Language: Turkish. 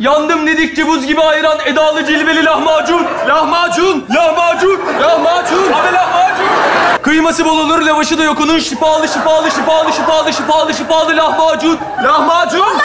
Yandım dedikçe buz gibi ayran, edalı cilveli lahmacun. Lahmacun, lahmacun, lahmacun. Abi lahmacun. Kıyması bol olur, lavaşı da yok onun. Şifalı, şifalı, şifalı, şifalı, şifalı, şifalı lahmacun. Lahmacun.